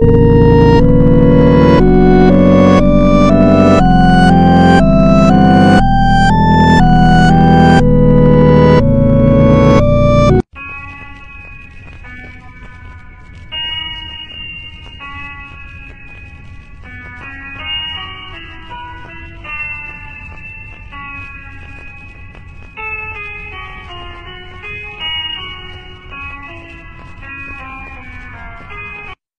you